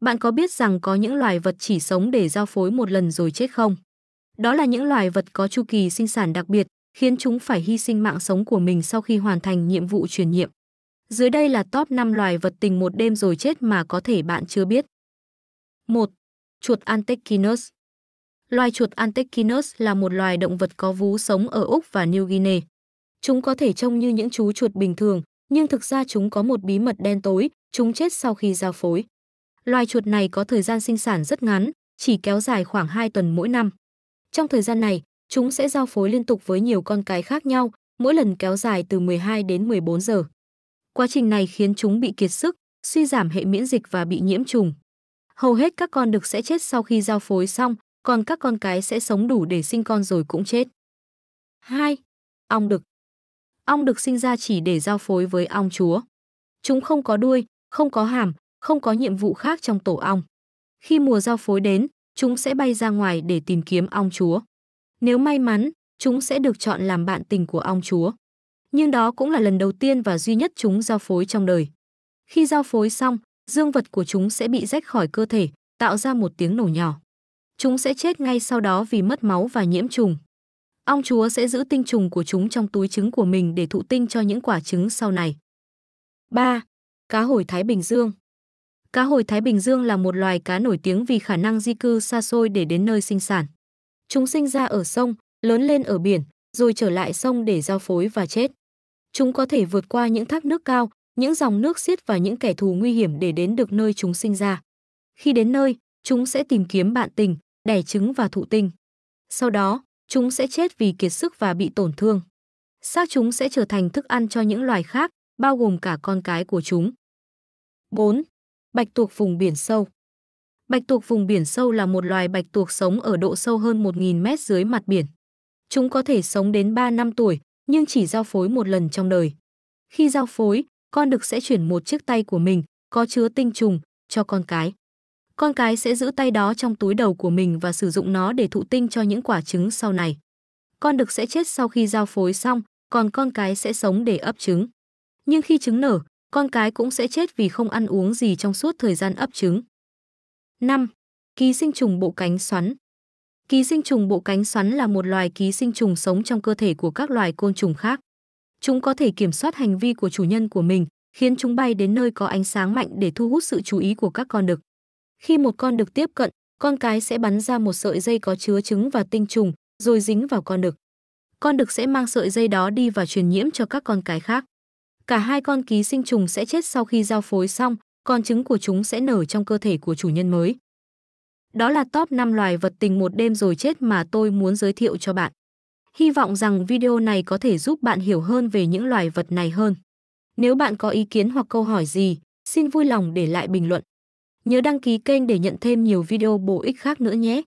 Bạn có biết rằng có những loài vật chỉ sống để giao phối một lần rồi chết không? Đó là những loài vật có chu kỳ sinh sản đặc biệt, khiến chúng phải hy sinh mạng sống của mình sau khi hoàn thành nhiệm vụ truyền nhiệm. Dưới đây là top 5 loài vật tình một đêm rồi chết mà có thể bạn chưa biết. 1. Chuột Antechinus Loài chuột Antechinus là một loài động vật có vú sống ở Úc và New Guinea. Chúng có thể trông như những chú chuột bình thường, nhưng thực ra chúng có một bí mật đen tối, chúng chết sau khi giao phối. Loài chuột này có thời gian sinh sản rất ngắn, chỉ kéo dài khoảng 2 tuần mỗi năm. Trong thời gian này, chúng sẽ giao phối liên tục với nhiều con cái khác nhau, mỗi lần kéo dài từ 12 đến 14 giờ. Quá trình này khiến chúng bị kiệt sức, suy giảm hệ miễn dịch và bị nhiễm trùng. Hầu hết các con đực sẽ chết sau khi giao phối xong, còn các con cái sẽ sống đủ để sinh con rồi cũng chết. 2. Ong đực Ong đực sinh ra chỉ để giao phối với ong chúa. Chúng không có đuôi, không có hàm, không có nhiệm vụ khác trong tổ ong. Khi mùa giao phối đến, chúng sẽ bay ra ngoài để tìm kiếm ong chúa. Nếu may mắn, chúng sẽ được chọn làm bạn tình của ong chúa. Nhưng đó cũng là lần đầu tiên và duy nhất chúng giao phối trong đời. Khi giao phối xong, dương vật của chúng sẽ bị rách khỏi cơ thể, tạo ra một tiếng nổ nhỏ. Chúng sẽ chết ngay sau đó vì mất máu và nhiễm trùng. Ong chúa sẽ giữ tinh trùng của chúng trong túi trứng của mình để thụ tinh cho những quả trứng sau này. 3. Cá hồi Thái Bình Dương Cá hồi Thái Bình Dương là một loài cá nổi tiếng vì khả năng di cư xa xôi để đến nơi sinh sản. Chúng sinh ra ở sông, lớn lên ở biển, rồi trở lại sông để giao phối và chết. Chúng có thể vượt qua những thác nước cao, những dòng nước xiết và những kẻ thù nguy hiểm để đến được nơi chúng sinh ra. Khi đến nơi, chúng sẽ tìm kiếm bạn tình, đẻ trứng và thụ tinh. Sau đó, chúng sẽ chết vì kiệt sức và bị tổn thương. Xác chúng sẽ trở thành thức ăn cho những loài khác, bao gồm cả con cái của chúng. 4. Bạch tuộc vùng biển sâu Bạch tuộc vùng biển sâu là một loài bạch tuộc sống ở độ sâu hơn 1.000 mét dưới mặt biển. Chúng có thể sống đến 3 năm tuổi, nhưng chỉ giao phối một lần trong đời. Khi giao phối, con đực sẽ chuyển một chiếc tay của mình, có chứa tinh trùng, cho con cái. Con cái sẽ giữ tay đó trong túi đầu của mình và sử dụng nó để thụ tinh cho những quả trứng sau này. Con đực sẽ chết sau khi giao phối xong, còn con cái sẽ sống để ấp trứng. Nhưng khi trứng nở, con cái cũng sẽ chết vì không ăn uống gì trong suốt thời gian ấp trứng. 5. Ký sinh trùng bộ cánh xoắn Ký sinh trùng bộ cánh xoắn là một loài ký sinh trùng sống trong cơ thể của các loài côn trùng khác. Chúng có thể kiểm soát hành vi của chủ nhân của mình, khiến chúng bay đến nơi có ánh sáng mạnh để thu hút sự chú ý của các con đực. Khi một con đực tiếp cận, con cái sẽ bắn ra một sợi dây có chứa trứng và tinh trùng, rồi dính vào con đực. Con đực sẽ mang sợi dây đó đi và truyền nhiễm cho các con cái khác. Cả hai con ký sinh trùng sẽ chết sau khi giao phối xong, còn trứng của chúng sẽ nở trong cơ thể của chủ nhân mới. Đó là top 5 loài vật tình một đêm rồi chết mà tôi muốn giới thiệu cho bạn. Hy vọng rằng video này có thể giúp bạn hiểu hơn về những loài vật này hơn. Nếu bạn có ý kiến hoặc câu hỏi gì, xin vui lòng để lại bình luận. Nhớ đăng ký kênh để nhận thêm nhiều video bổ ích khác nữa nhé.